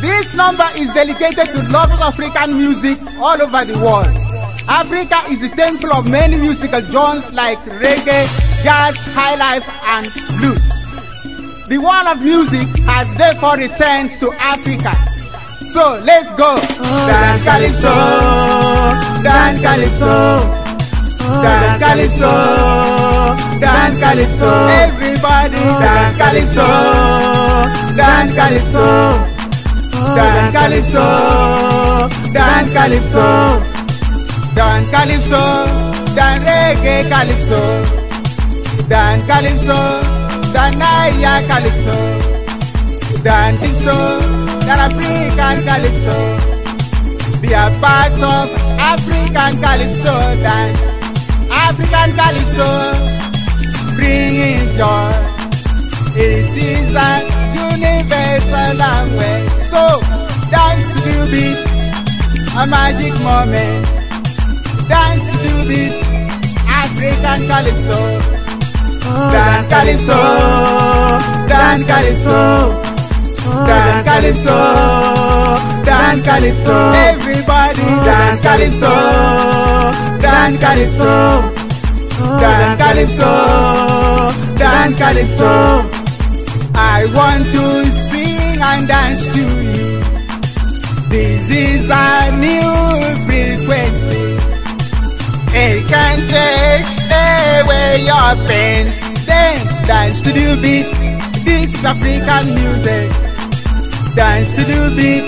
This number is dedicated to of African music all over the world. Africa is the temple of many musical genres like reggae, jazz, high life, and blues. The world of music has therefore returned to Africa. So let's go. Dance Calypso, Dance Calypso, Dance Calypso, Dance Calypso. Everybody dance Calypso, Dance Calypso, Dance Calypso, Dance Calypso, Dance Calypso, Dance Reggae Calypso, Dance Calypso, Dance Naya Calypso, Dance Calypso, Dance African Calypso. Be a part of African Calypso dance. African Calypso. Bringing joy. It is a to beat, a magic moment. Dance to the African Calypso. Dance Calypso, dance Calypso. Dance Calypso, dance Calypso. Everybody dance Calypso, dance Calypso. Dance Calypso, dance Calypso. I want to sing and dance to you. This is a new frequency. It can take away your pains. Then dance to the beat. This is African music. Dance to the beat.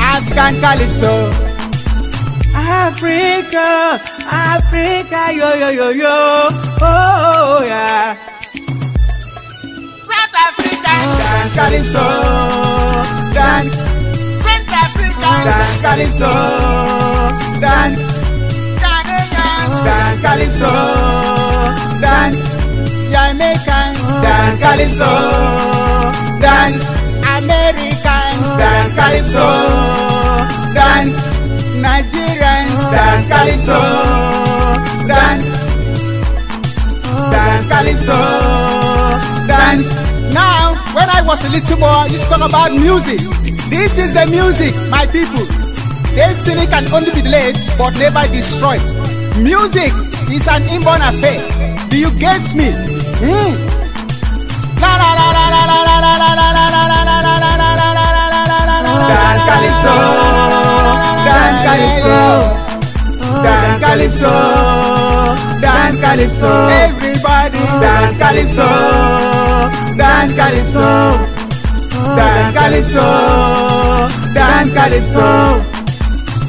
African Calypso. Africa, Africa, yo yo yo yo, oh yeah. South. Dance Calypso. Dance Calypso. Dance. Dance Calypso. Dance. Jamaicans. Dance Calypso. Dance. Americans. Dance Calypso. Dance. Nigerians. Dance Calypso. Dance. Dance Calypso. Dance. Now, when I was a little boy, I used to talk about music. This is the music, my people. Destiny can only be delayed, but never destroyed. Music is an inborn affair. Do you get me? Hmm. La la la la la la la la la la la la la la la la la la la. Dance calypso, dance calypso, dance calypso, dance calypso. Everybody dance calypso, dance calypso, dance calypso, dance calypso.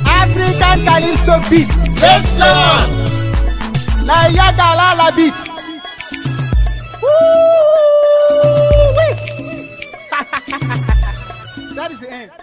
African calypso beat. Let's go. Na yaga lala beat. That is the end.